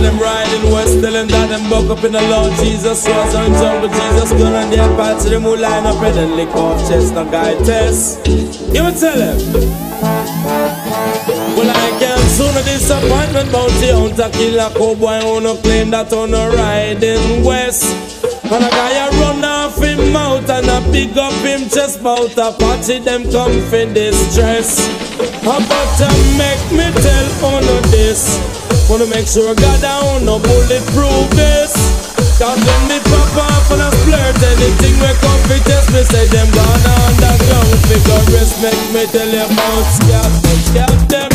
riding west, telling that them buck up in the Lord Jesus was on jungle Jesus gun and their parts them who line up and then lick off chest no guy test. You tell him. Well, I can't soon a disappointment bounty hunter killer cowboy who no claim that on a riding west. And a guy a run off him mouth and a pick up him chest bout a party them come for distress. About to make me tell on this? Wanna make sure God down no bulletproof this. Cause when me pop off and I flirt anything we come fi test me say them gone underground figure rest make me tell you about scalp them scalp them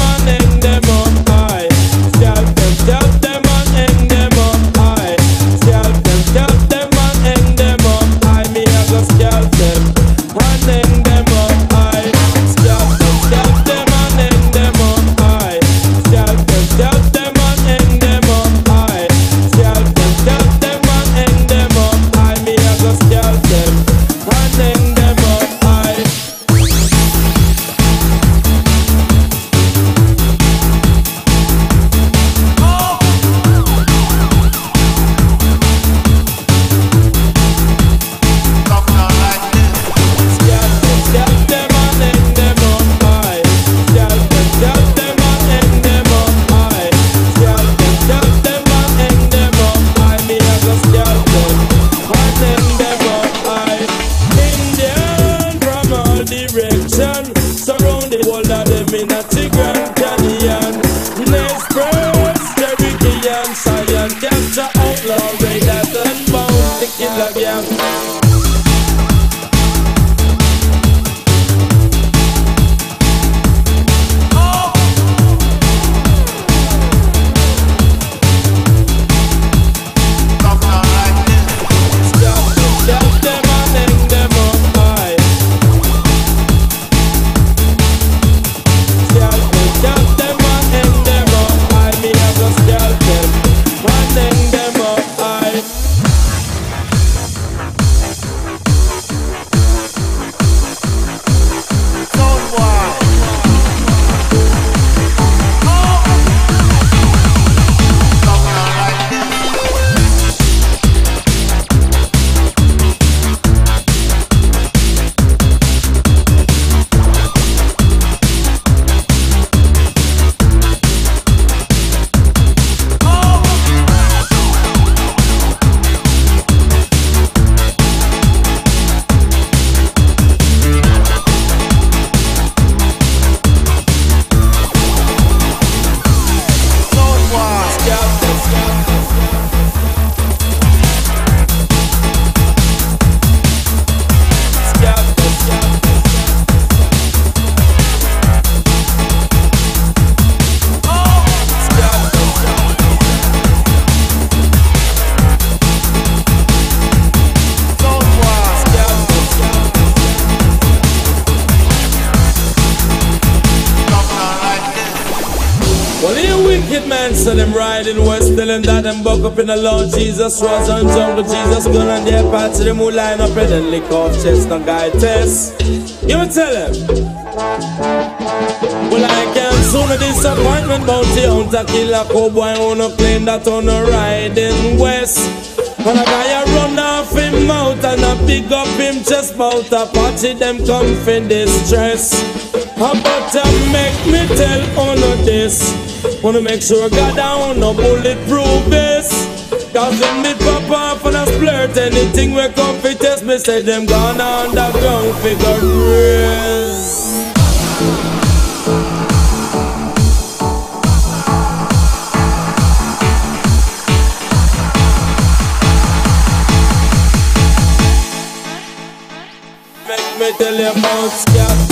bounty killer so them riding west, telling that them buck up in the Lord Jesus was on jungle Jesus gun and their parts them who line up and then lick off chest no guy test. You tell them. Well, I can't soon a disappointment bounty hunter killer cowboy no claim that on a riding west. And a guy a run off him mouth and a pick up him chest bout a party them come for distress. How about to make me tell on this? Wanna make sure God down no bulletproof this. Cause when me pop off and I splurt anything we come fi test me say them gone underground figure race. Make me tell you about scalp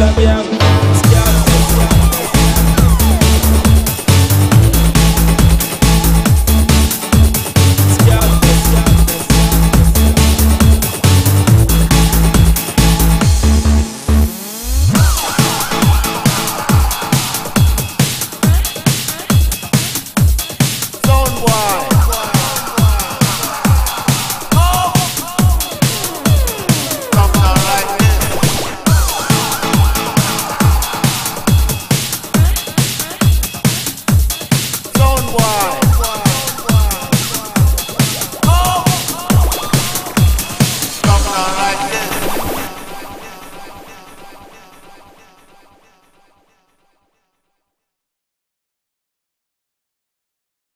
love.